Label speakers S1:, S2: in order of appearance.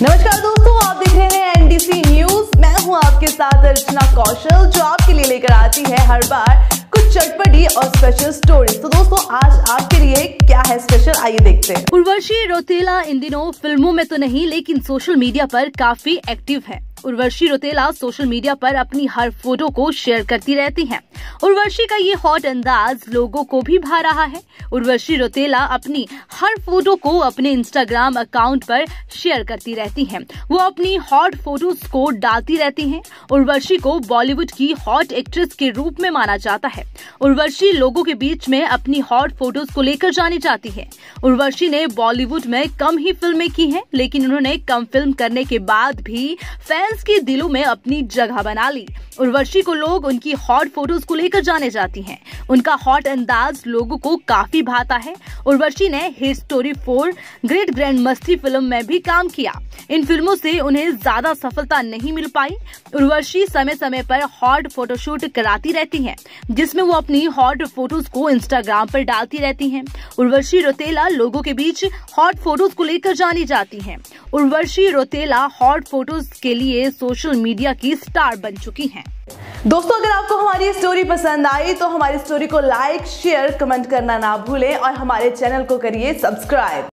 S1: नमस्कार दोस्तों, आप देख रहे हैं एनडीसी न्यूज़ मैं हूँ आपके साथ अर्चना कौशल, जो आपके लिए लेकर आती है हर बार कुछ चटपटी और स्पेशल स्टोरी तो दोस्तों, आज आपके लिए क्या है स्पेशल आइए देखते हैं।
S2: उर्वशी रोतेला इन दिनों फ़िल्मों में तो नहीं, लेकिन सोशल मीडिया पर काफ़ी एक्टिव है। उर्वशी रोतेला सोशल मीडिया पर अपनी हर फ़ोटो को शेयर करती रहती हैं। उर्वशी का ये हॉट अंदाज लोगों को भी भा रहा है उर्वशी रोतेला अपनी हर फ़ोटो को अपने इंस्टाग्राम अकाउंट पर शेयर करती रहती हैं। वो अपनी हॉट फ़ोटोज़ को डालती रहती हैं। उर्वशी को बॉलीवुड की हॉट एक्ट्रेस के रूप में माना जाता है उर्वशी लोगों के बीच में अपनी हॉट फ़ोटोज़ को लेकर जानी जाती है उर्वशी ने बॉलीवुड में कम ही फ़िल्में की हैं, लेकिन उन्होंने कम फ़िल्म करने के बाद भी फ़ैन फैंस के दिलों में अपनी जगह बना ली उर्वशी को लोग उनकी हॉट फ़ोटोज़ को लेकर जाने जाती हैं। उनका हॉट अंदाज लोगों को काफ़ी भाता है उर्वशी ने hit story four great grand Masti film में भी काम किया इन फ़िल्मों से उन्हें ज़्यादा सफलता नहीं मिल पाई उर्वशी समय समय पर हॉट फोटोशूट कराती रहती हैं, जिसमें वो अपनी हॉट फ़ोटोज़ को इंस्टाग्राम पर डालती रहती हैं। उर्वशी रोतेला लोगों के बीच हॉट फ़ोटोज़ को लेकर जानी जाती हैं। उर्वशी रोतेला हॉट फ़ोटोज़ के लिए सोशल मीडिया की स्टार बन चुकी हैं।
S1: दोस्तों, अगर आपको हमारी स्टोरी पसंद आई तो हमारी स्टोरी को लाइक शेयर कमेंट करना ना भूलें और हमारे चैनल को करिए सब्सक्राइब